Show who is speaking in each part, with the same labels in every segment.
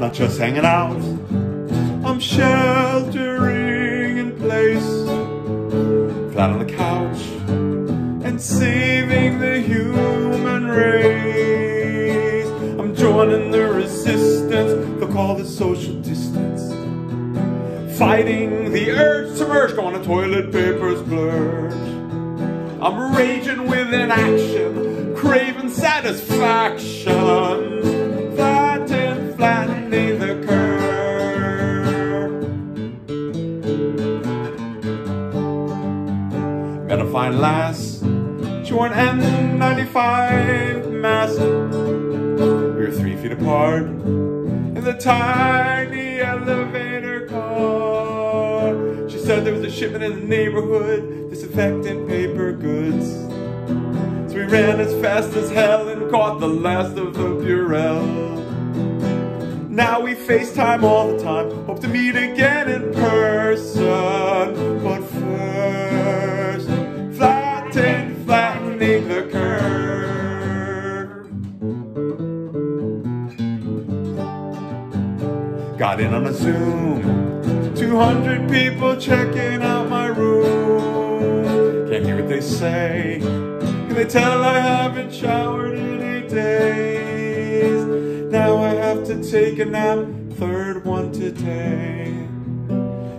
Speaker 1: Not just hanging out, I'm sheltering in place, flat on the couch, and saving the human race. I'm joining the resistance, they'll call this social distance. Fighting the urge to merge, going to toilet paper's splurge. I'm raging with inaction, craving satisfaction. Flatten, flattening the curve. Met a fine lass, she wore an N95 mask. We were three feet apart in the tiny elevator car. She said there was a shipment in the neighborhood, disinfectant paper goods. Ran as fast as hell and caught the last of the Purell. Now we FaceTime all the time, hope to meet again in person. But first, flatten, flattening the curve. Got in on a Zoom, 200 people checking out my room. Can't hear what they say, they tell I haven't showered in eight days? Now I have to take a nap, third one today.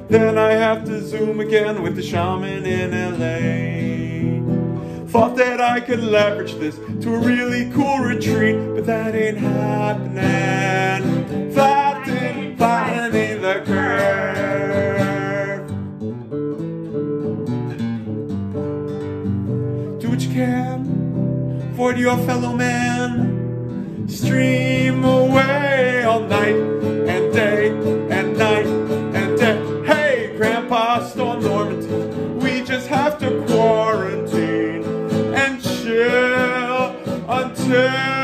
Speaker 1: Then I have to Zoom again with the shaman in LA. Thought that I could leverage this to a really cool retreat, but that ain't happening. Can for your fellow man. Stream away all night and day and night and day. Hey, Grandpa Storm Normandy, we just have to quarantine and chill until